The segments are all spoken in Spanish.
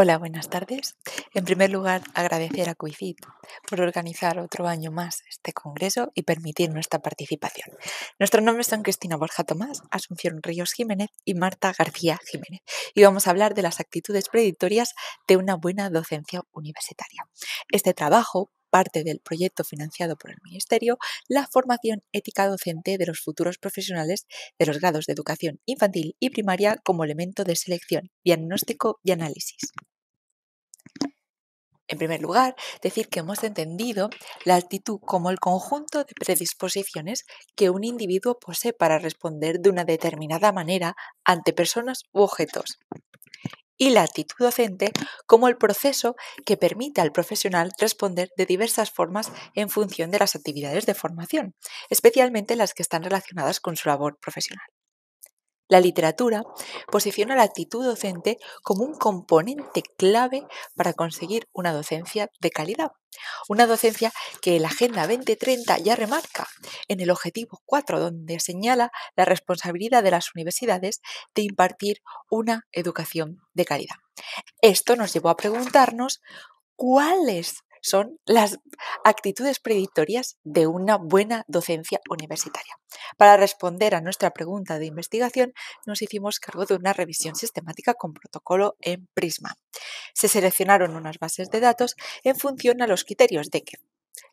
Hola, buenas tardes. En primer lugar, agradecer a CUICIT por organizar otro año más este congreso y permitir nuestra participación. Nuestros nombres son Cristina Borja Tomás, Asunción Ríos Jiménez y Marta García Jiménez. Y vamos a hablar de las actitudes predictorias de una buena docencia universitaria. Este trabajo parte del proyecto financiado por el Ministerio, la formación ética docente de los futuros profesionales de los grados de educación infantil y primaria como elemento de selección, diagnóstico y análisis. En primer lugar, decir que hemos entendido la actitud como el conjunto de predisposiciones que un individuo posee para responder de una determinada manera ante personas u objetos y la actitud docente como el proceso que permite al profesional responder de diversas formas en función de las actividades de formación, especialmente las que están relacionadas con su labor profesional. La literatura posiciona la actitud docente como un componente clave para conseguir una docencia de calidad. Una docencia que la Agenda 2030 ya remarca en el objetivo 4, donde señala la responsabilidad de las universidades de impartir una educación de calidad. Esto nos llevó a preguntarnos cuáles son las actitudes predictorias de una buena docencia universitaria. Para responder a nuestra pregunta de investigación, nos hicimos cargo de una revisión sistemática con protocolo en Prisma. Se seleccionaron unas bases de datos en función a los criterios de que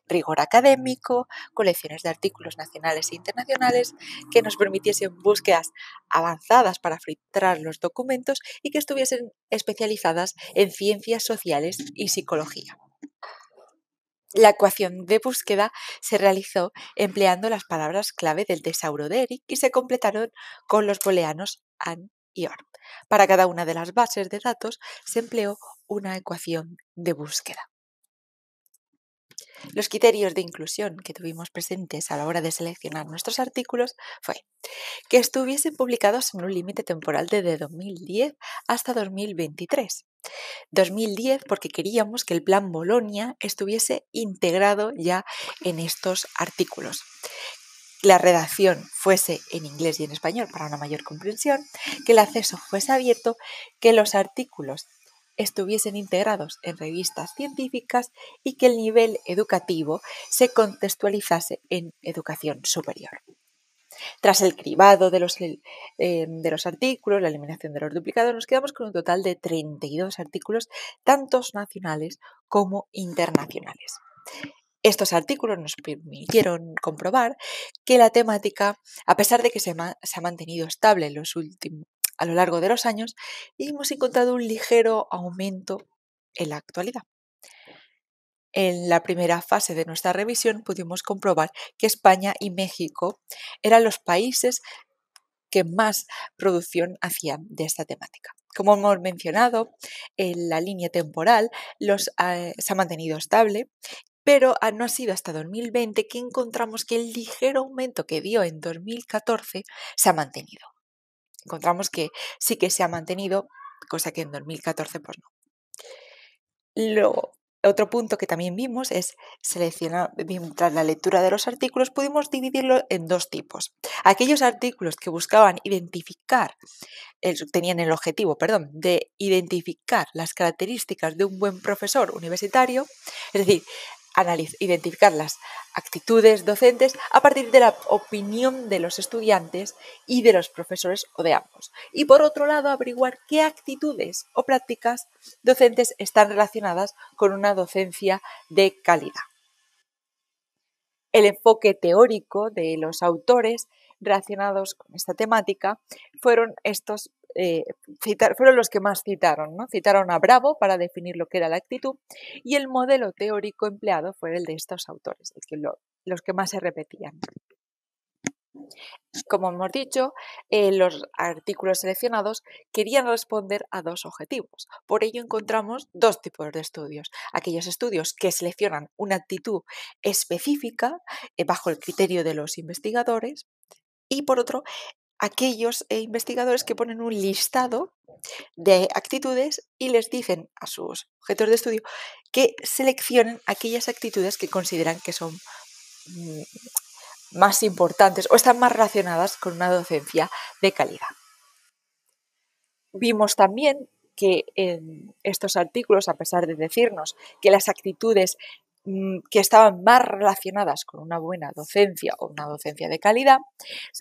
rigor académico, colecciones de artículos nacionales e internacionales que nos permitiesen búsquedas avanzadas para filtrar los documentos y que estuviesen especializadas en ciencias sociales y psicología. La ecuación de búsqueda se realizó empleando las palabras clave del tesauro de Eric y se completaron con los booleanos AND y OR. Para cada una de las bases de datos se empleó una ecuación de búsqueda. Los criterios de inclusión que tuvimos presentes a la hora de seleccionar nuestros artículos fue que estuviesen publicados en un límite temporal desde 2010 hasta 2023. 2010 porque queríamos que el plan Bolonia estuviese integrado ya en estos artículos. La redacción fuese en inglés y en español para una mayor comprensión, que el acceso fuese abierto, que los artículos estuviesen integrados en revistas científicas y que el nivel educativo se contextualizase en educación superior. Tras el cribado de los, eh, de los, artículos, la eliminación de los duplicados, nos quedamos con un total de 32 artículos, tantos nacionales como internacionales. Estos artículos nos permitieron comprobar que la temática, a pesar de que se, ha mantenido estable a lo largo de los años hemos encontrado un ligero aumento en la actualidad. En la primera fase de nuestra revisión pudimos comprobar que España y México eran los países que más producción hacían de esta temática. Como hemos mencionado, en la línea temporal los, eh, se ha mantenido estable, pero ah, no ha sido hasta 2020 que encontramos que el ligero aumento que dio en 2014 se ha mantenido encontramos que sí que se ha mantenido, cosa que en 2014 pues no. Lo, otro punto que también vimos es seleccionar, tras la lectura de los artículos, pudimos dividirlo en dos tipos. Aquellos artículos que buscaban identificar, tenían el objetivo, perdón, de identificar las características de un buen profesor universitario, es decir, identificar las actitudes docentes a partir de la opinión de los estudiantes y de los profesores o de ambos. Y por otro lado, averiguar qué actitudes o prácticas docentes están relacionadas con una docencia de calidad. El enfoque teórico de los autores relacionados con esta temática fueron estos eh, fueron los que más citaron, ¿no? Citaron a Bravo para definir lo que era la actitud y el modelo teórico empleado fue el de estos autores, los que más se repetían. Como hemos dicho, eh, los artículos seleccionados querían responder a dos objetivos. Por ello encontramos dos tipos de estudios. Aquellos estudios que seleccionan una actitud específica eh, bajo el criterio de los investigadores y por otro, aquellos eh, investigadores que ponen un listado de actitudes y les dicen a sus objetos de estudio que seleccionen aquellas actitudes que consideran que son mm, más importantes o están más relacionadas con una docencia de calidad. Vimos también que en estos artículos, a pesar de decirnos que las actitudes que estaban más relacionadas con una buena docencia o una docencia de calidad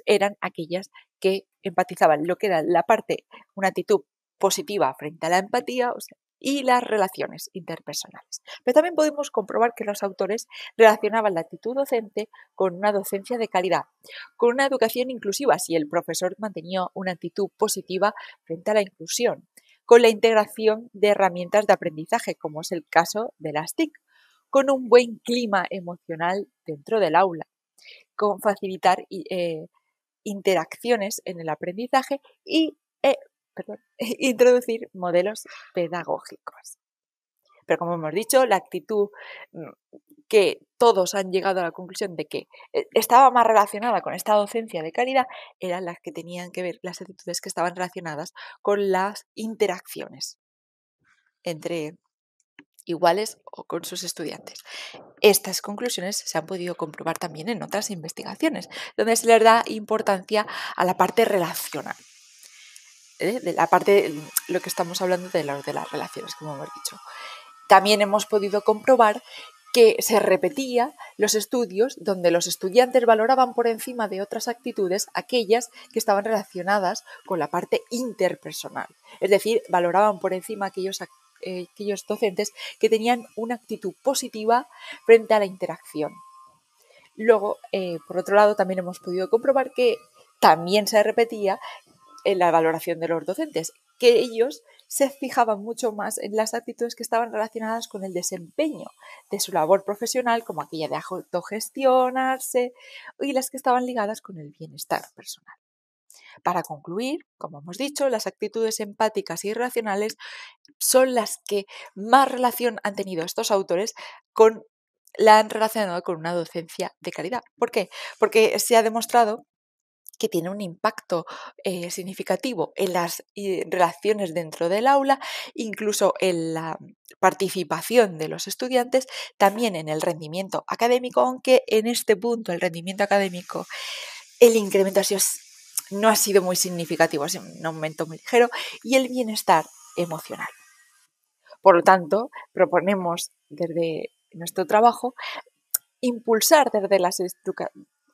eran aquellas que empatizaban lo que era la parte, una actitud positiva frente a la empatía y las relaciones interpersonales. Pero también podemos comprobar que los autores relacionaban la actitud docente con una docencia de calidad, con una educación inclusiva si el profesor mantenía una actitud positiva frente a la inclusión, con la integración de herramientas de aprendizaje, como es el caso de las TIC, con un buen clima emocional dentro del aula, con facilitar eh, interacciones en el aprendizaje y eh, introducir modelos pedagógicos. Pero como hemos dicho, la actitud mm, que todos han llegado a la conclusión de que eh, estaba más relacionada con esta docencia de calidad eran las que tenían que ver, las actitudes que estaban relacionadas con las interacciones entre iguales o con sus estudiantes. Estas conclusiones se han podido comprobar también en otras investigaciones, donde se les da importancia a la parte relacional. ¿eh? de la parte, lo que estamos hablando de, de las relaciones, como hemos dicho. También hemos podido comprobar que se repetía los estudios donde los estudiantes valoraban por encima de otras actitudes aquellas que estaban relacionadas con la parte interpersonal. Es decir, valoraban por encima aquellos, eh, aquellos docentes que tenían una actitud positiva frente a la interacción. Luego, eh, por otro lado, también hemos podido comprobar que también se repetía en la valoración de los docentes, que ellos se fijaban mucho más en las actitudes que estaban relacionadas con el desempeño de su labor profesional, como aquella de autogestionarse, y las que estaban ligadas con el bienestar personal. Para concluir, como hemos dicho, las actitudes empáticas y racionales son las que más relación han tenido estos autores con la han relacionado con una docencia de calidad. ¿Por qué? Porque se ha demostrado que tiene un impacto eh, significativo en las eh, relaciones dentro del aula, incluso en la participación de los estudiantes, también en el rendimiento académico, aunque en este punto el rendimiento académico, el incremento no ha sido muy significativo, ha sido un aumento muy ligero, y el bienestar emocional. Por lo tanto, proponemos desde nuestro trabajo impulsar desde las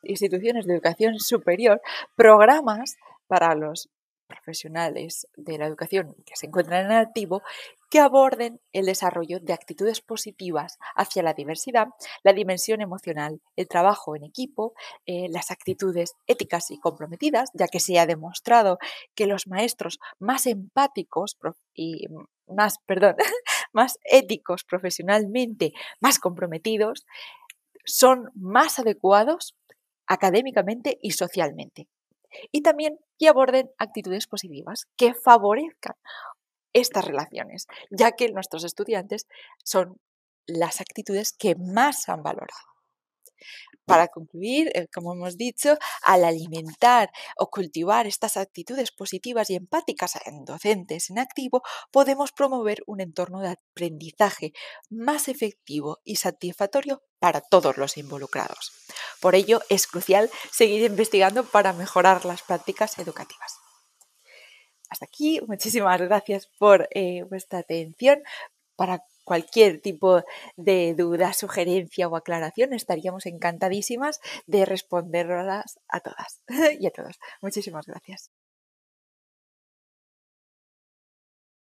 instituciones de educación superior programas para los profesionales de la educación que se encuentran en activo que aborden el desarrollo de actitudes positivas hacia la diversidad, la dimensión emocional, el trabajo en equipo, eh, las actitudes éticas y comprometidas, ya que se ha demostrado que los maestros más empáticos y más, perdón, más éticos profesionalmente, más comprometidos, son más adecuados académicamente y socialmente. Y también que aborden actitudes positivas que favorezcan estas relaciones, ya que nuestros estudiantes son las actitudes que más han valorado. Para concluir, eh, como hemos dicho, al alimentar o cultivar estas actitudes positivas y empáticas en docentes en activo, podemos promover un entorno de aprendizaje más efectivo y satisfactorio para todos los involucrados. Por ello, es crucial seguir investigando para mejorar las prácticas educativas. Hasta aquí, muchísimas gracias por eh, vuestra atención. Para cualquier tipo de duda, sugerencia o aclaración, estaríamos encantadísimas de responderlas a todas y a todos. Muchísimas gracias.